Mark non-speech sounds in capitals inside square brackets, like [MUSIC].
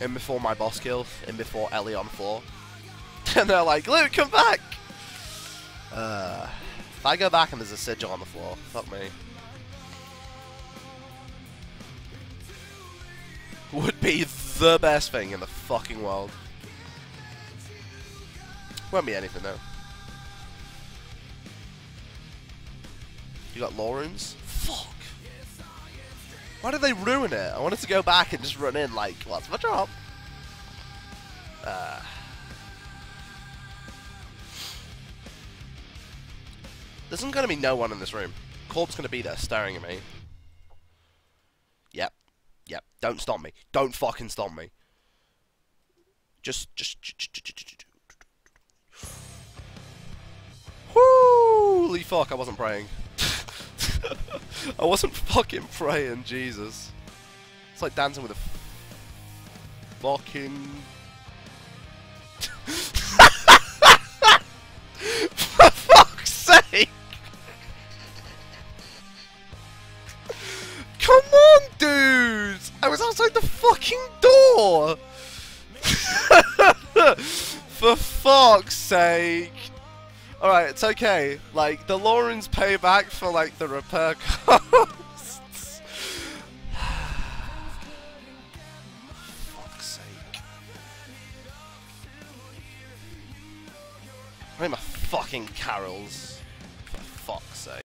in before my boss kill, in before Ellie on floor. [LAUGHS] and they're like, Luke, come back! Uh, if I go back and there's a sigil on the floor, fuck me. Would be the best thing in the fucking world. Won't be anything though. You got law runes? Fuck. Why did they ruin it? I wanted to go back and just run in like, what's my job? Uh, there's gonna be no one in this room. Corp's gonna be there staring at me. Yep. Yep. Don't stop me. Don't fucking stop me. Just, just, just, Holy fuck, I wasn't praying. I wasn't [LAUGHS] fucking praying, Jesus. It's like dancing with a fucking... [LAUGHS] For fuck's sake! Come on, dudes! I was outside the fucking door! [LAUGHS] For fuck's sake! Alright, it's okay. Like, the law runes pay back for, like, the repair [LAUGHS] costs. [SIGHS] fuck's sake. I need my fucking Karils. For fuck's sake.